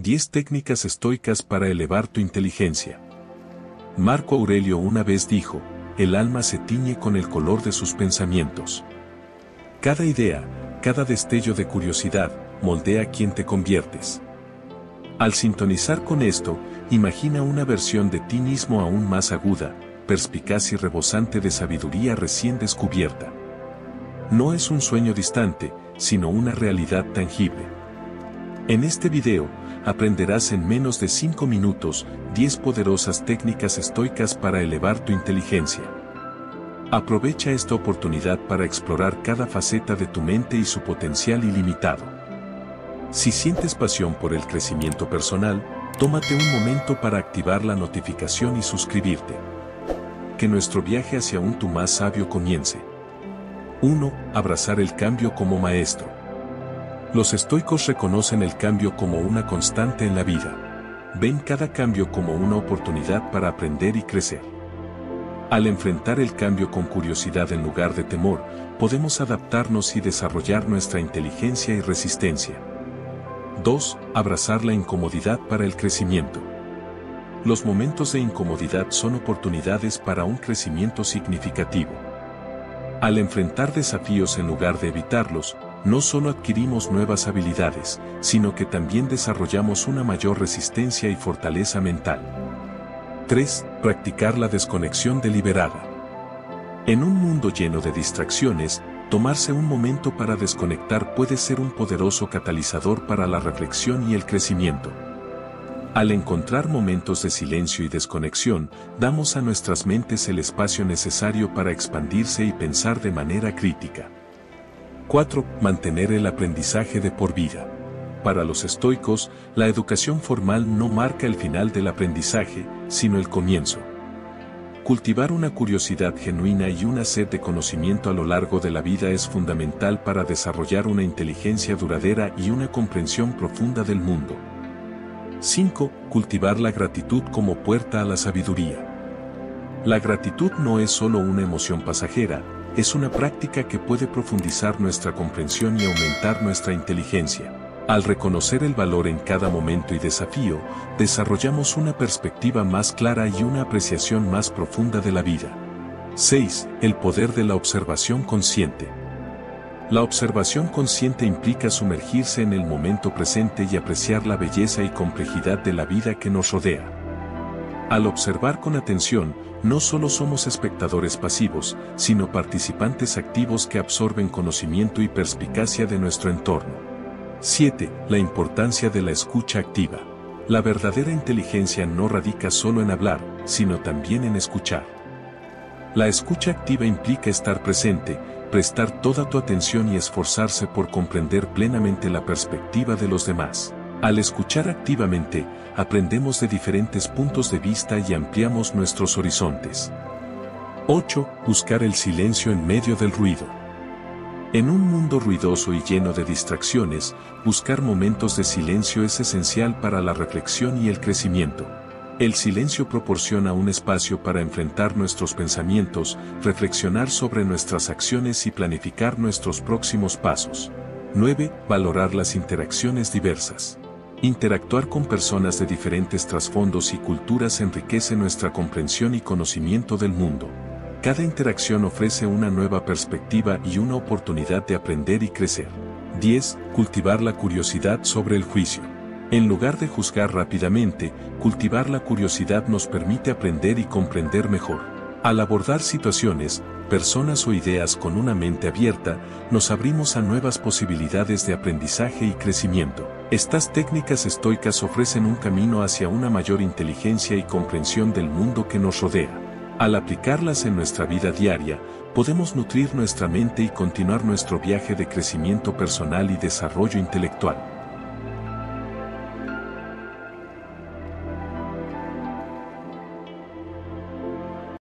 10 técnicas estoicas para elevar tu inteligencia. Marco Aurelio una vez dijo, el alma se tiñe con el color de sus pensamientos. Cada idea, cada destello de curiosidad, moldea quien te conviertes. Al sintonizar con esto, imagina una versión de ti mismo aún más aguda, perspicaz y rebosante de sabiduría recién descubierta. No es un sueño distante, sino una realidad tangible. En este video, aprenderás en menos de 5 minutos 10 poderosas técnicas estoicas para elevar tu inteligencia. Aprovecha esta oportunidad para explorar cada faceta de tu mente y su potencial ilimitado. Si sientes pasión por el crecimiento personal, tómate un momento para activar la notificación y suscribirte. Que nuestro viaje hacia un tú más sabio comience. 1. Abrazar el cambio como maestro. Los estoicos reconocen el cambio como una constante en la vida. Ven cada cambio como una oportunidad para aprender y crecer. Al enfrentar el cambio con curiosidad en lugar de temor, podemos adaptarnos y desarrollar nuestra inteligencia y resistencia. 2. Abrazar la incomodidad para el crecimiento. Los momentos de incomodidad son oportunidades para un crecimiento significativo. Al enfrentar desafíos en lugar de evitarlos, no solo adquirimos nuevas habilidades, sino que también desarrollamos una mayor resistencia y fortaleza mental. 3. Practicar la desconexión deliberada. En un mundo lleno de distracciones, tomarse un momento para desconectar puede ser un poderoso catalizador para la reflexión y el crecimiento. Al encontrar momentos de silencio y desconexión, damos a nuestras mentes el espacio necesario para expandirse y pensar de manera crítica. 4. Mantener el aprendizaje de por vida. Para los estoicos, la educación formal no marca el final del aprendizaje, sino el comienzo. Cultivar una curiosidad genuina y una sed de conocimiento a lo largo de la vida es fundamental para desarrollar una inteligencia duradera y una comprensión profunda del mundo. 5. Cultivar la gratitud como puerta a la sabiduría. La gratitud no es solo una emoción pasajera, es una práctica que puede profundizar nuestra comprensión y aumentar nuestra inteligencia. Al reconocer el valor en cada momento y desafío, desarrollamos una perspectiva más clara y una apreciación más profunda de la vida. 6. El poder de la observación consciente. La observación consciente implica sumergirse en el momento presente y apreciar la belleza y complejidad de la vida que nos rodea. Al observar con atención, no solo somos espectadores pasivos, sino participantes activos que absorben conocimiento y perspicacia de nuestro entorno. 7. La importancia de la escucha activa. La verdadera inteligencia no radica solo en hablar, sino también en escuchar. La escucha activa implica estar presente, prestar toda tu atención y esforzarse por comprender plenamente la perspectiva de los demás. Al escuchar activamente, aprendemos de diferentes puntos de vista y ampliamos nuestros horizontes. 8. Buscar el silencio en medio del ruido. En un mundo ruidoso y lleno de distracciones, buscar momentos de silencio es esencial para la reflexión y el crecimiento. El silencio proporciona un espacio para enfrentar nuestros pensamientos, reflexionar sobre nuestras acciones y planificar nuestros próximos pasos. 9. Valorar las interacciones diversas. Interactuar con personas de diferentes trasfondos y culturas enriquece nuestra comprensión y conocimiento del mundo. Cada interacción ofrece una nueva perspectiva y una oportunidad de aprender y crecer. 10. Cultivar la curiosidad sobre el juicio. En lugar de juzgar rápidamente, cultivar la curiosidad nos permite aprender y comprender mejor. Al abordar situaciones, personas o ideas con una mente abierta, nos abrimos a nuevas posibilidades de aprendizaje y crecimiento. Estas técnicas estoicas ofrecen un camino hacia una mayor inteligencia y comprensión del mundo que nos rodea. Al aplicarlas en nuestra vida diaria, podemos nutrir nuestra mente y continuar nuestro viaje de crecimiento personal y desarrollo intelectual.